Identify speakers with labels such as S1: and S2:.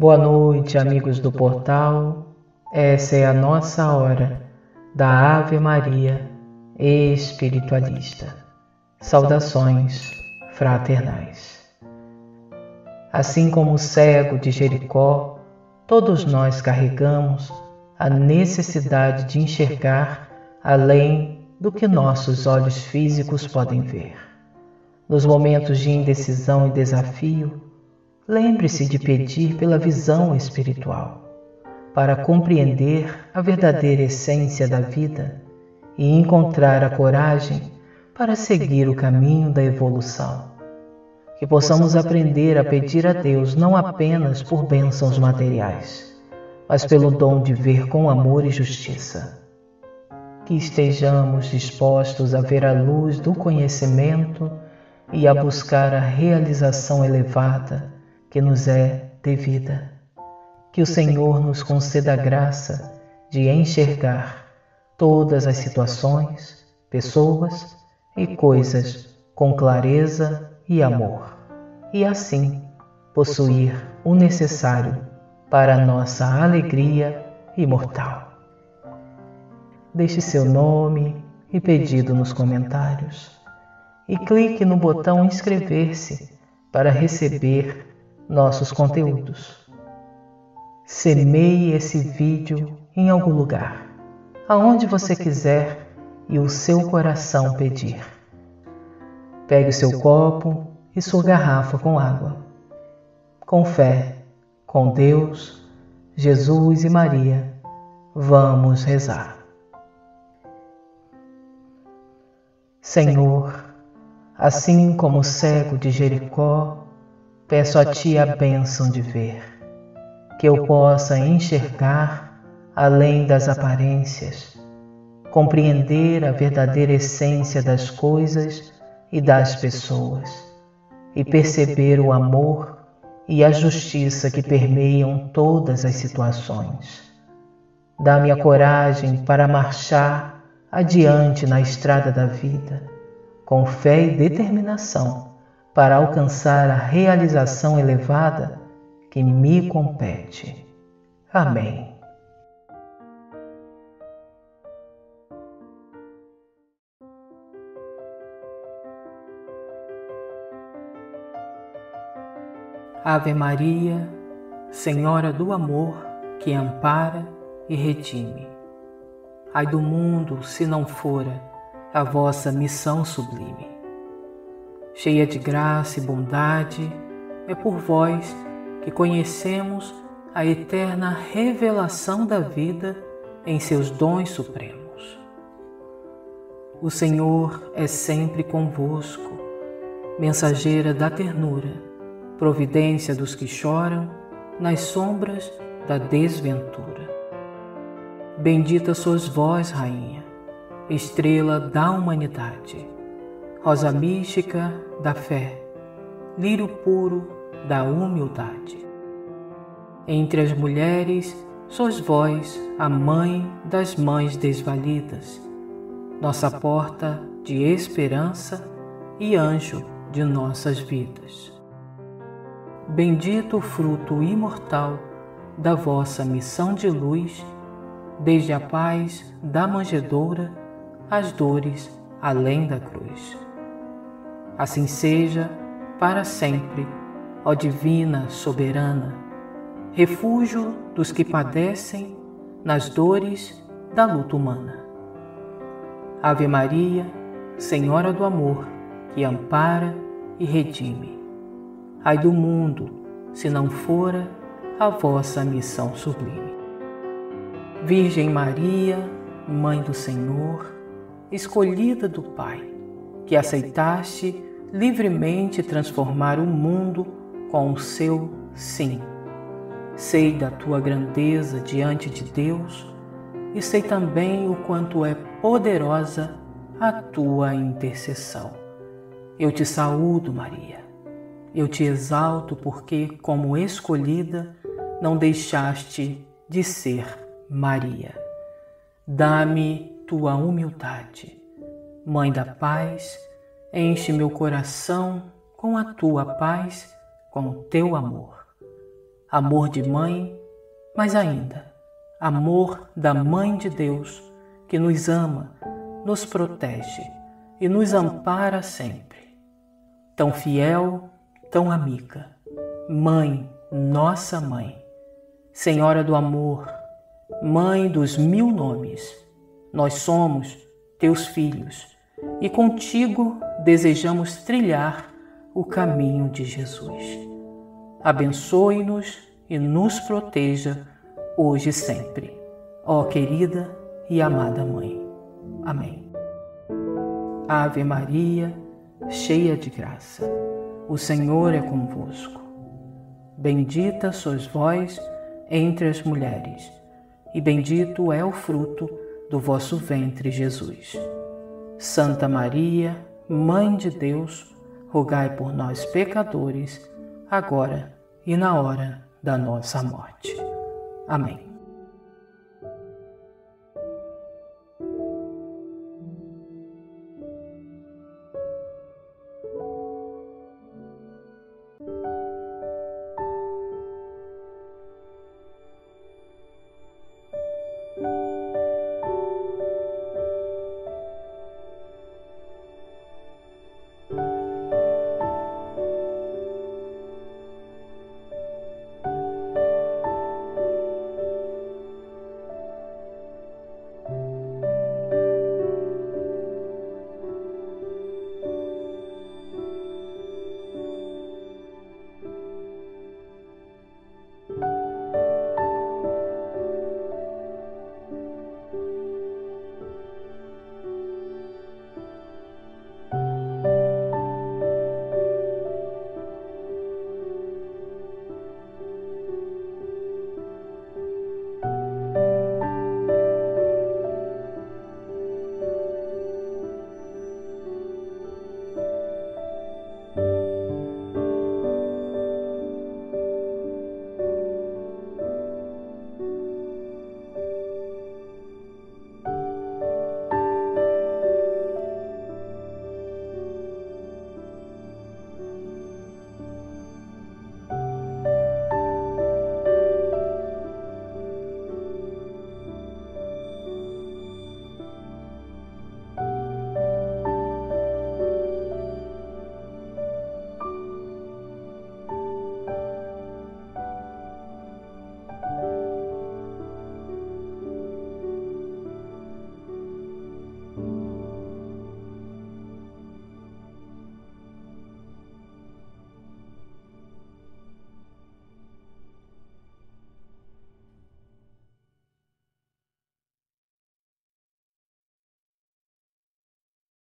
S1: Boa noite, amigos do portal. Essa é a nossa hora da Ave Maria Espiritualista. Saudações fraternais. Assim como o cego de Jericó, todos nós carregamos a necessidade de enxergar além do que nossos olhos físicos podem ver. Nos momentos de indecisão e desafio, lembre-se de pedir pela visão espiritual, para compreender a verdadeira essência da vida e encontrar a coragem para seguir o caminho da evolução. Que possamos aprender a pedir a Deus não apenas por bênçãos materiais, mas pelo dom de ver com amor e justiça. Que estejamos dispostos a ver a luz do conhecimento e a buscar a realização elevada que nos é devida. Que o Senhor nos conceda a graça de enxergar todas as situações, pessoas e coisas com clareza e amor, e assim possuir o necessário para nossa alegria imortal. Deixe seu nome e pedido nos comentários. e clique no botão inscrever-se para receber nossos conteúdos. Semeie esse vídeo em algum lugar, aonde você quiser e o seu coração pedir. Pegue o seu copo e sua garrafa com água. Com fé, com Deus, Jesus e Maria, vamos rezar. Senhor, assim como o cego de Jericó Peço a Ti a bênção de ver, que eu possa enxergar além das aparências, compreender a verdadeira essência das coisas e das pessoas, e perceber o amor e a justiça que permeiam todas as situações. Dá-me a coragem para marchar adiante na estrada da vida, com fé e determinação para alcançar a realização elevada que me compete. Amém. Ave Maria, Senhora do amor, que ampara e redime. Ai do mundo se não fora a vossa missão sublime cheia de graça e bondade, é por vós que conhecemos a eterna revelação da vida em seus dons supremos. O Senhor é sempre convosco, mensageira da ternura, providência dos que choram nas sombras da desventura. Bendita sois vós, Rainha, estrela da humanidade rosa mística da fé, lírio puro da humildade. Entre as mulheres, sois vós a mãe das mães desvalidas, nossa porta de esperança e anjo de nossas vidas. Bendito o fruto imortal da vossa missão de luz, desde a paz da manjedoura às dores além da cruz. Assim seja para sempre, ó Divina Soberana, refúgio dos que padecem nas dores da luta humana. Ave Maria, Senhora do Amor, que ampara e redime. Ai do mundo, se não fora a vossa missão sublime. Virgem Maria, Mãe do Senhor, escolhida do Pai, que aceitaste livremente transformar o mundo com o seu sim. Sei da tua grandeza diante de Deus e sei também o quanto é poderosa a tua intercessão. Eu te saúdo, Maria. Eu te exalto porque, como escolhida, não deixaste de ser Maria. Dá-me tua humildade, Mãe da paz Enche meu coração com a tua paz, com o teu amor. amor de mãe, mas ainda amor da Mãe de Deus que nos ama, nos protege e nos ampara sempre. Tão fiel, tão amiga, Mãe, nossa Mãe, Senhora do amor, Mãe dos mil nomes, nós somos teus filhos e contigo desejamos trilhar o caminho de Jesus. Abençoe-nos e nos proteja hoje e sempre. Ó querida e amada Mãe. Amém. Ave Maria, cheia de graça, o Senhor é convosco. Bendita sois vós entre as mulheres, e bendito é o fruto do vosso ventre, Jesus. Santa Maria, Mãe de Deus, rogai por nós, pecadores, agora e na hora da nossa morte. Amém.